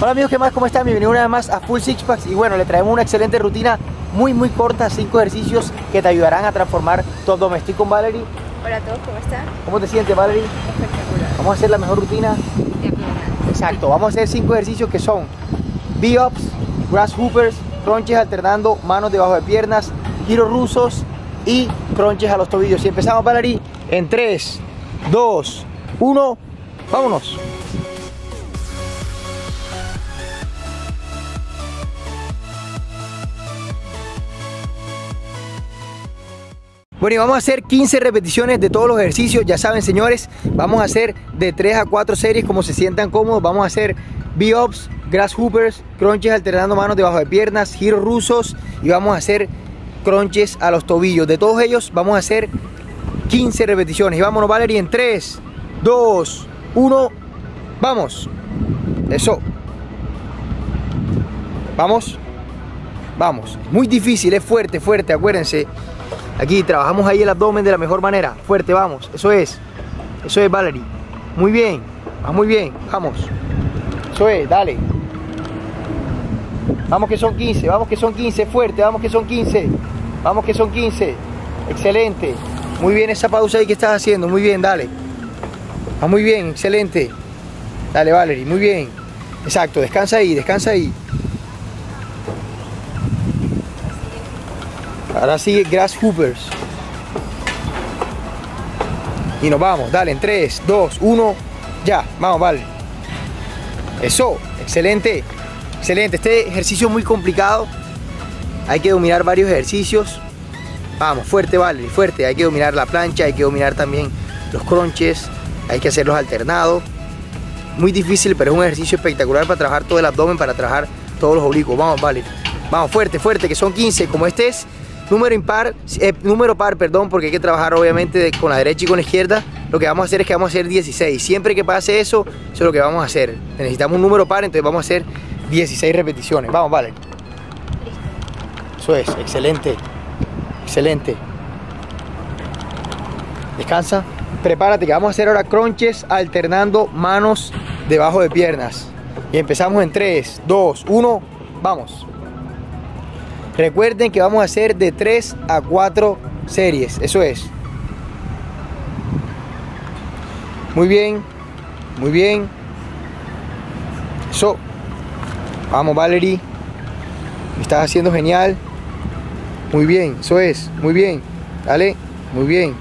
Hola amigos, ¿qué más? ¿Cómo están? Bienvenidos una vez más a Full Six Packs y bueno, le traemos una excelente rutina muy muy corta, cinco ejercicios que te ayudarán a transformar tu abdomen. Estoy con Valerie. Hola a todos, ¿cómo están? ¿Cómo te sientes Valerie? Espectacular. Vamos a hacer la mejor rutina. De. Exacto, vamos a hacer cinco ejercicios que son B-Ups, Grasshoppers, crunches alternando manos debajo de piernas, giros rusos y crunches a los tobillos. Y empezamos Valerie en 3, 2, 1, vámonos. Bueno, y vamos a hacer 15 repeticiones de todos los ejercicios. Ya saben, señores, vamos a hacer de 3 a 4 series como se sientan cómodos. Vamos a hacer B-Ups, Grasshoppers, crunches alternando manos debajo de piernas, giros rusos y vamos a hacer crunches a los tobillos. De todos ellos, vamos a hacer 15 repeticiones. Y vámonos, Valerie, en 3, 2, 1, vamos. Eso. Vamos. Vamos. Muy difícil, es fuerte, fuerte, acuérdense. Aquí trabajamos ahí el abdomen de la mejor manera. Fuerte, vamos. Eso es. Eso es, Valerie. Muy bien. Va muy bien. Vamos. Eso es, dale. Vamos que son 15. Vamos que son 15. Fuerte. Vamos que son 15. Vamos que son 15. Excelente. Muy bien esa pausa ahí que estás haciendo. Muy bien, dale. Va muy bien. Excelente. Dale, Valerie. Muy bien. Exacto. Descansa ahí. Descansa ahí. Ahora sigue Grasshoppers. Y nos vamos, dale, en 3, 2, 1, ya, vamos, vale. Eso, excelente, excelente. Este ejercicio es muy complicado. Hay que dominar varios ejercicios. Vamos, fuerte, vale, fuerte. Hay que dominar la plancha, hay que dominar también los crunches, hay que hacerlos alternados. Muy difícil, pero es un ejercicio espectacular para trabajar todo el abdomen, para trabajar todos los oblicuos. Vamos, vale. Vamos, fuerte, fuerte, que son 15. Como este es número impar, eh, número par, perdón, porque hay que trabajar obviamente con la derecha y con la izquierda. Lo que vamos a hacer es que vamos a hacer 16. Siempre que pase eso, eso es lo que vamos a hacer. Necesitamos un número par, entonces vamos a hacer 16 repeticiones. Vamos, vale. Eso es, excelente. Excelente. Descansa. Prepárate que vamos a hacer ahora crunches alternando manos debajo de piernas. Y empezamos en 3, 2, 1, vamos. Recuerden que vamos a hacer de 3 a 4 series, eso es. Muy bien, muy bien. Eso. Vamos, Valerie. Estás haciendo genial. Muy bien, eso es, muy bien. Dale, muy bien.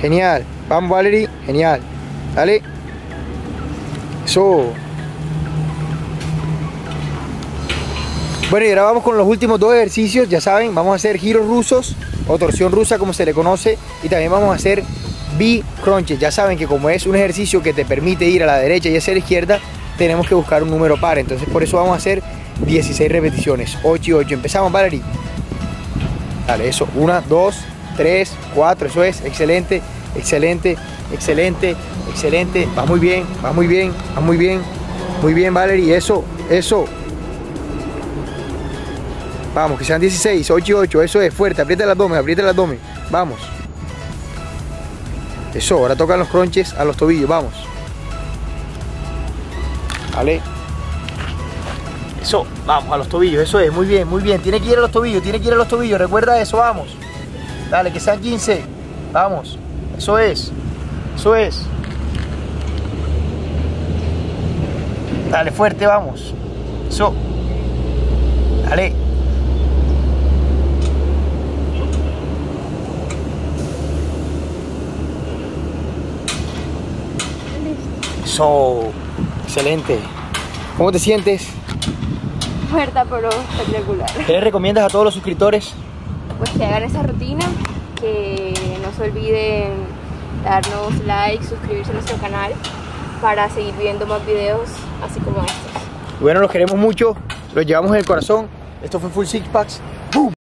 Genial. Vamos, Valerie, genial. Dale. Eso. Bueno, y ahora vamos con los últimos dos ejercicios. Ya saben, vamos a hacer giros rusos o torsión rusa, como se le conoce. Y también vamos a hacer B-crunches. Ya saben que como es un ejercicio que te permite ir a la derecha y hacia la izquierda, tenemos que buscar un número par. Entonces, por eso vamos a hacer 16 repeticiones. 8 y 8. Empezamos, Valerie. Dale, eso. 1, 2, 3, 4. Eso es. Excelente, excelente, excelente, excelente. Va muy bien, va muy bien, va muy bien. Muy bien, Valerie. Eso, eso. Vamos, que sean 16, 8 y 8, eso es, fuerte, aprieta el abdomen, aprieta el abdomen, vamos. Eso, ahora tocan los crunches a los tobillos, vamos. Vale. Eso, vamos, a los tobillos, eso es, muy bien, muy bien. Tiene que ir a los tobillos, tiene que ir a los tobillos, recuerda eso, vamos. Dale, que sean 15, vamos. Eso es, eso es. Dale, fuerte, vamos. Eso. Dale. Excelente. ¿Cómo te sientes? Fuerte, pero espectacular. ¿Qué le recomiendas a todos los suscriptores? Pues que hagan esa rutina, que no se olviden darnos like, suscribirse a nuestro canal para seguir viendo más videos así como estos. Bueno, los queremos mucho, los llevamos en el corazón. Esto fue Full Six Packs. ¡Boom!